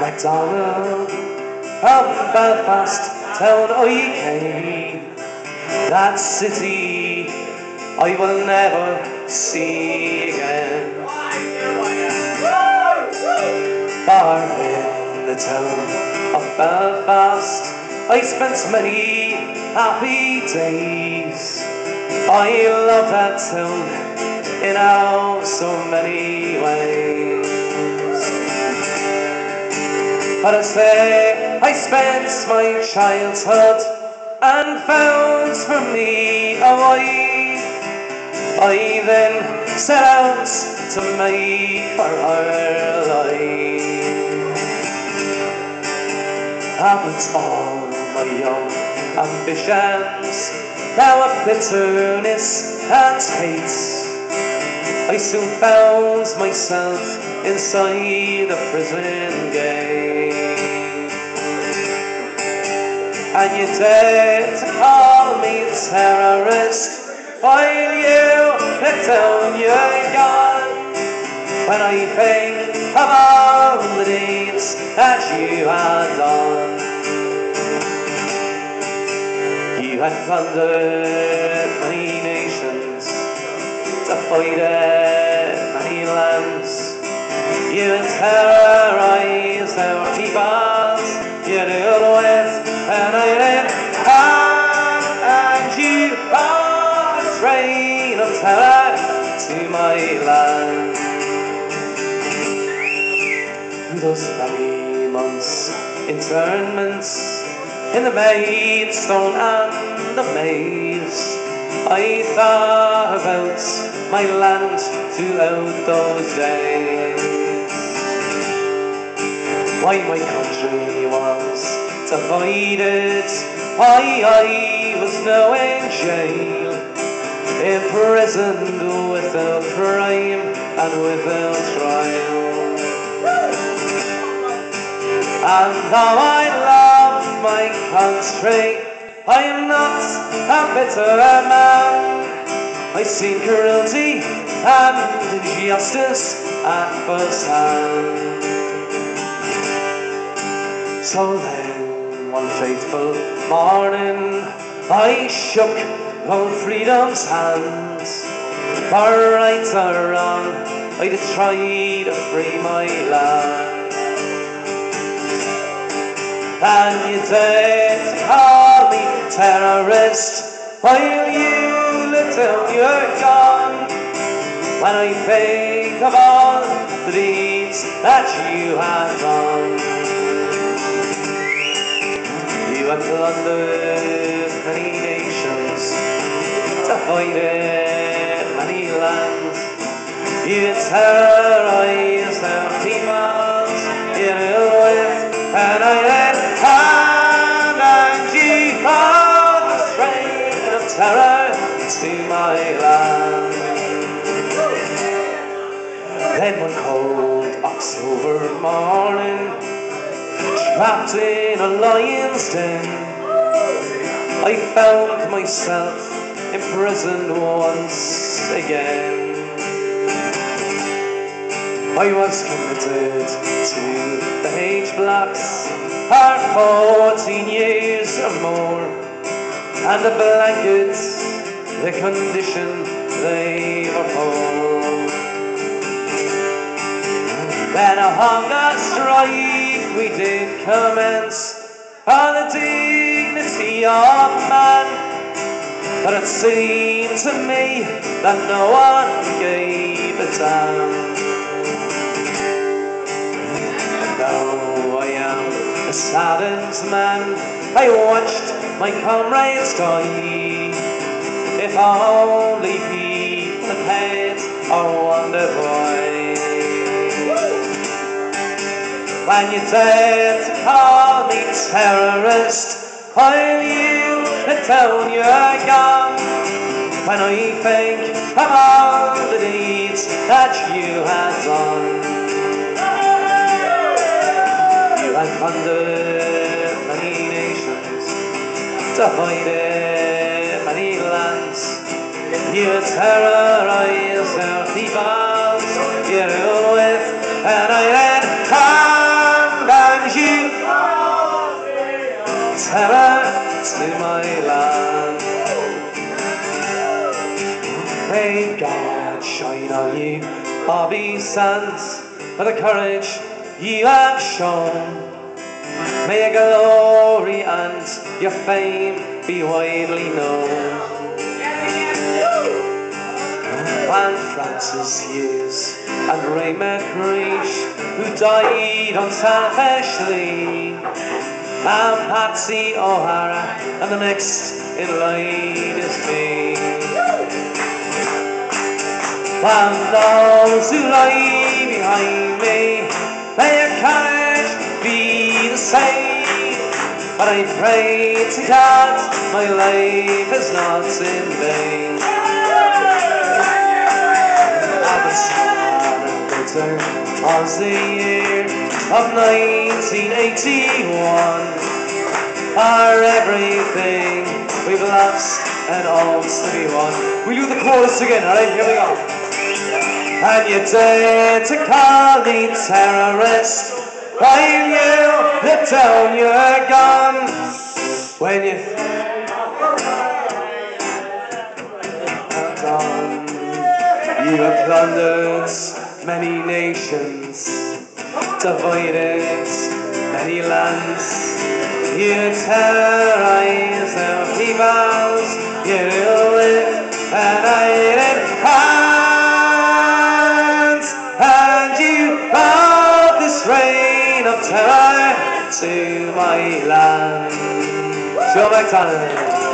McDonnell from Belfast town I came. That city I will never see again. Far in the town of Belfast, I spent many happy days. I love that town in oh so many ways. But I say I spent my childhood and found for me a wife. I then set out to make for her life. Happens all my young ambitions, now a bitterness and hate. I soon found myself inside a prison gate. And you dare to call me terrorist while you let down your gun. When I think of all the deeds that you had done. You had plundered many nations, defeated many lands. You our peoples, you knew with and I did and you brought the train of terror to my land. Those many months, internments in the Maidstone and the Maze. I thought about my land throughout those days. Why my country was divided, why I was now in jail, imprisoned without crime and without trial. And now I love my country, I am not a bitter man. I seen cruelty and injustice at first hand. So then, one faithful morning, I shook on freedom's hands. For right or wrong, I did try to free my land. And you to terrorist while you let you're gone. When I think of all the deeds that you have done, you have plundered many nations, divided many lands. You terrorized our peoples, Then one cold October morning, trapped in a lion's den, I found myself imprisoned once again. I was committed to the H blocks. For 14 years or more, and the blankets, the condition they for. Then a hunger strike we did commence for the dignity of man, but it seemed to me that no one gave a damn. And I am a saddened man. I watched my comrades die. If only people had or wonder why. When you dare to call me terrorist, while you let down your gun. When I think of all the deeds that you have done. and plundered many nations, divided May God shine on you, Bobby Sands, for the courage you have shown. May your glory and your fame be widely known. And Francis Hughes and Ray McCreesh, who died unselfishly. And Patsy O'Hara, and the next in line is me. And those who lie behind me, may your courage be the same. But I pray to God, my life is not in vain. The bitter was the year of 1981. Are everything we've lost and all to be won. We do the chorus again, alright? Here we go. And you dare to call me terrorist while you let down your gun. When you you have plundered many nations, divided many lands. You terrorize their peoples, you live united hands, and you brought this reign of terror to my land. Joe McDonnell.